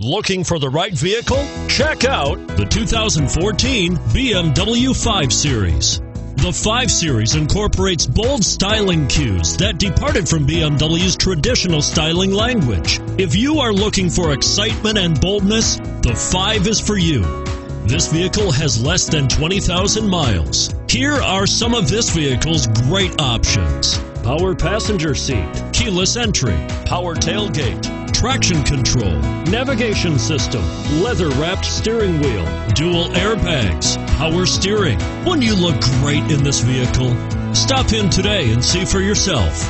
Looking for the right vehicle? Check out the 2014 BMW 5 Series. The 5 Series incorporates bold styling cues that departed from BMW's traditional styling language. If you are looking for excitement and boldness, the 5 is for you. This vehicle has less than 20,000 miles. Here are some of this vehicle's great options. Power passenger seat, keyless entry, power tailgate, traction control, navigation system, leather wrapped steering wheel, dual airbags, power steering. Wouldn't you look great in this vehicle? Stop in today and see for yourself.